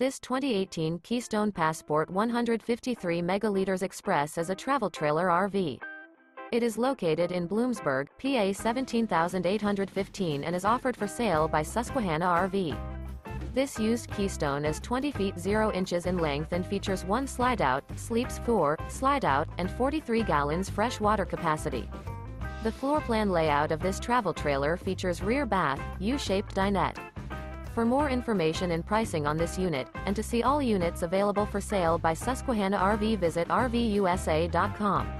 This 2018 Keystone Passport 153 megaliters Express is a travel trailer RV. It is located in Bloomsburg, PA 17815 and is offered for sale by Susquehanna RV. This used Keystone is 20 feet 0 inches in length and features one slide-out, sleeps 4, slide-out, and 43 gallons fresh water capacity. The floor plan layout of this travel trailer features rear bath, U-shaped dinette. For more information and pricing on this unit, and to see all units available for sale by Susquehanna RV visit RVUSA.com.